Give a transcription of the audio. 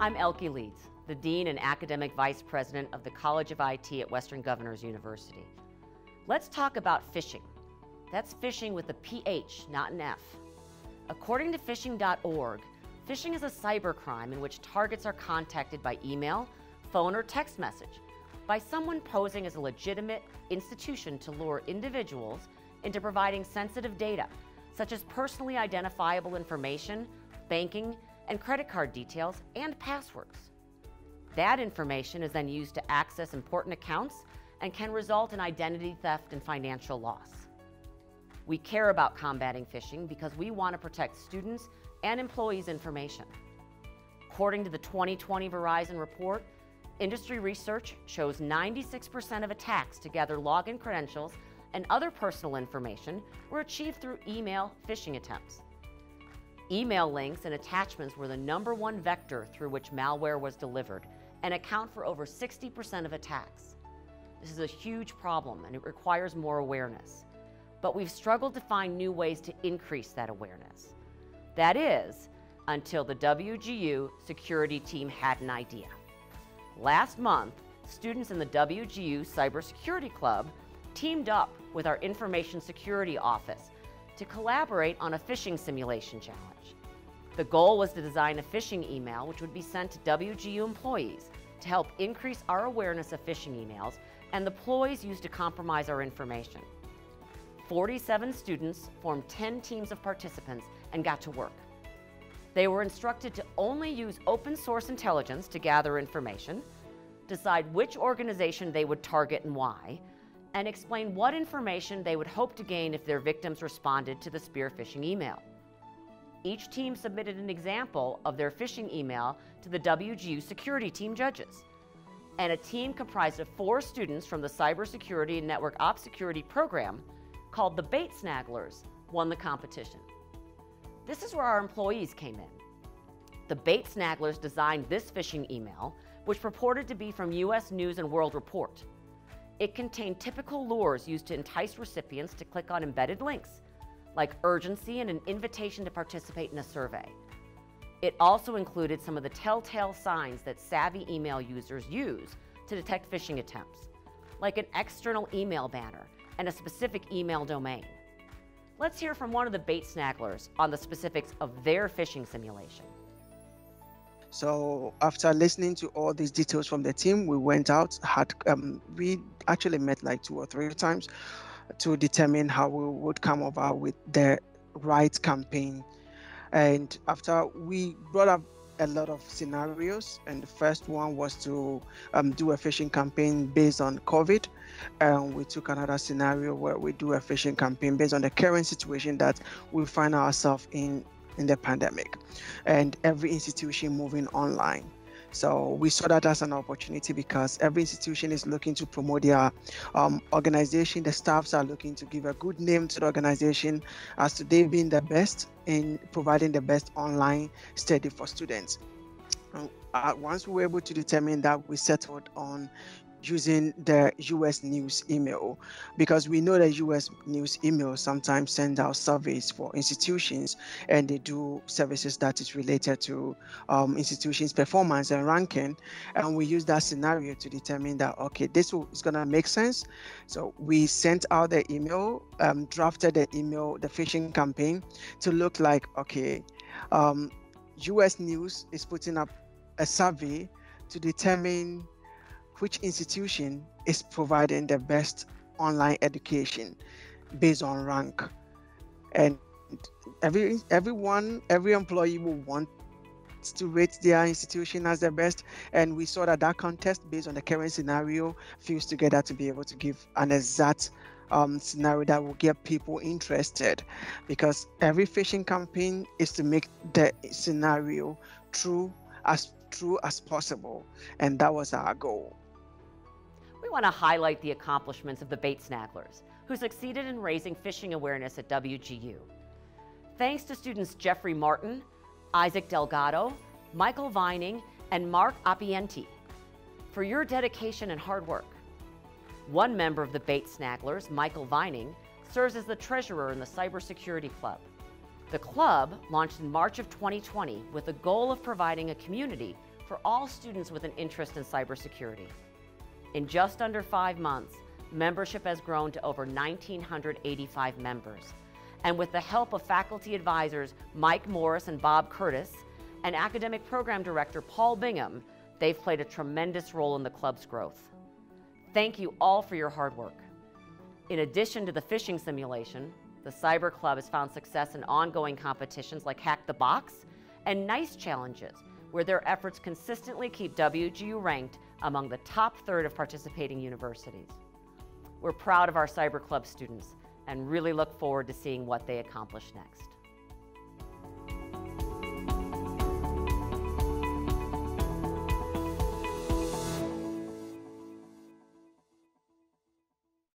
I'm Elke Leeds, the Dean and Academic Vice President of the College of IT at Western Governors University. Let's talk about phishing. That's phishing with a PH, not an F. According to phishing.org, phishing is a cybercrime in which targets are contacted by email, phone, or text message by someone posing as a legitimate institution to lure individuals into providing sensitive data, such as personally identifiable information, banking, and credit card details, and passwords. That information is then used to access important accounts and can result in identity theft and financial loss. We care about combating phishing because we want to protect students and employees' information. According to the 2020 Verizon report, industry research shows 96% of attacks to gather login credentials and other personal information were achieved through email phishing attempts. Email links and attachments were the number one vector through which malware was delivered and account for over 60% of attacks. This is a huge problem and it requires more awareness. But we've struggled to find new ways to increase that awareness. That is, until the WGU security team had an idea. Last month, students in the WGU Cybersecurity Club teamed up with our Information Security Office to collaborate on a phishing simulation challenge. The goal was to design a phishing email which would be sent to WGU employees to help increase our awareness of phishing emails and the ploys used to compromise our information. 47 students formed 10 teams of participants and got to work. They were instructed to only use open source intelligence to gather information, decide which organization they would target and why, and explain what information they would hope to gain if their victims responded to the spear phishing email. Each team submitted an example of their phishing email to the WGU security team judges. And a team comprised of four students from the Cybersecurity and Network Ops Security program called the Bait Snagglers won the competition. This is where our employees came in. The Bait Snagglers designed this phishing email, which purported to be from US News and World Report. It contained typical lures used to entice recipients to click on embedded links, like urgency and an invitation to participate in a survey. It also included some of the telltale signs that savvy email users use to detect phishing attempts, like an external email banner and a specific email domain. Let's hear from one of the bait snagglers on the specifics of their phishing simulation. So after listening to all these details from the team, we went out. Had um, we actually met like two or three times to determine how we would come over with the right campaign. And after we brought up a lot of scenarios, and the first one was to um, do a phishing campaign based on COVID. And we took another scenario where we do a phishing campaign based on the current situation that we find ourselves in in the pandemic and every institution moving online. So we saw that as an opportunity because every institution is looking to promote their um, organization. The staffs are looking to give a good name to the organization as to they've been the best in providing the best online study for students. Uh, once we were able to determine that, we settled on using the US News email because we know that US News email sometimes send out surveys for institutions and they do services that is related to um, institutions performance and ranking and we use that scenario to determine that okay this is going to make sense. So we sent out the email um, drafted the email the phishing campaign to look like okay um, US News is putting up a survey to determine which institution is providing the best online education based on rank. And every everyone every employee will want to rate their institution as the best. And we saw that that contest based on the current scenario fused together to be able to give an exact um, scenario that will get people interested. Because every phishing campaign is to make the scenario true as true as possible. And that was our goal we want to highlight the accomplishments of the bait snagglers, who succeeded in raising phishing awareness at WGU. Thanks to students Jeffrey Martin, Isaac Delgado, Michael Vining, and Mark Appienti for your dedication and hard work. One member of the bait snagglers, Michael Vining, serves as the treasurer in the Cybersecurity Club. The club launched in March of 2020 with the goal of providing a community for all students with an interest in cybersecurity. In just under five months, membership has grown to over 1,985 members. And with the help of faculty advisors Mike Morris and Bob Curtis, and academic program director Paul Bingham, they've played a tremendous role in the club's growth. Thank you all for your hard work. In addition to the phishing simulation, the Cyber Club has found success in ongoing competitions like Hack the Box and NICE challenges, where their efforts consistently keep WGU ranked among the top third of participating universities. We're proud of our Cyber Club students and really look forward to seeing what they accomplish next.